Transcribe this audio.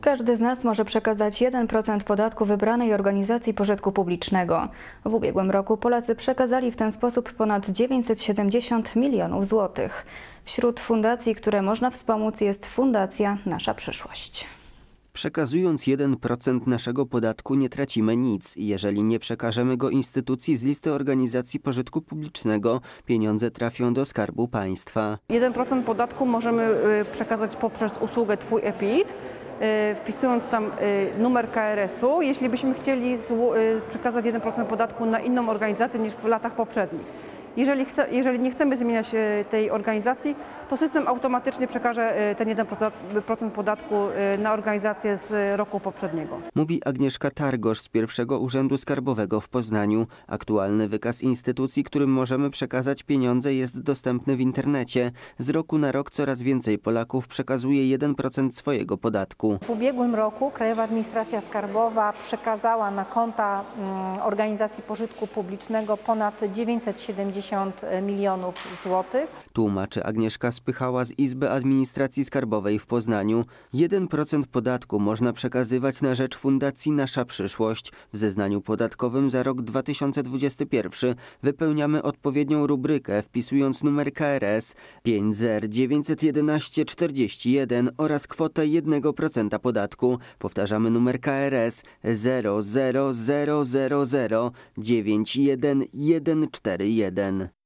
Każdy z nas może przekazać 1% podatku wybranej organizacji pożytku publicznego. W ubiegłym roku Polacy przekazali w ten sposób ponad 970 milionów złotych. Wśród fundacji, które można wspomóc jest Fundacja Nasza Przyszłość. Przekazując 1% naszego podatku nie tracimy nic. Jeżeli nie przekażemy go instytucji z listy organizacji pożytku publicznego, pieniądze trafią do Skarbu Państwa. 1% podatku możemy y, przekazać poprzez usługę Twój EPIT, wpisując tam y, numer KRS-u, jeśli byśmy chcieli y, przekazać 1% podatku na inną organizację niż w latach poprzednich. Jeżeli, chce, jeżeli nie chcemy zmieniać y, tej organizacji, to system automatycznie przekaże y, ten 1% podatku y, na organizację z roku poprzedniego. Mówi Agnieszka Targosz z pierwszego Urzędu Skarbowego w Poznaniu. Aktualny wykaz instytucji, którym możemy przekazać pieniądze jest dostępny w internecie. Z roku na rok coraz więcej Polaków przekazuje 1% swojego podatku. W ubiegłym roku Krajowa Administracja Skarbowa przekazała na konta mm, organizacji pożytku publicznego ponad 970 milionów złotych. Tłumaczy Agnieszka Spychała z Izby Administracji Skarbowej w Poznaniu. 1% podatku można przekazywać na rzecz Fundacji Nasza Przyszłość. W zeznaniu podatkowym za rok 2021 wypełniamy odpowiednią rubrykę wpisując numer KRS 50911 41 oraz kwotę 1% podatku. Powtarzamy numer KRS 00000 again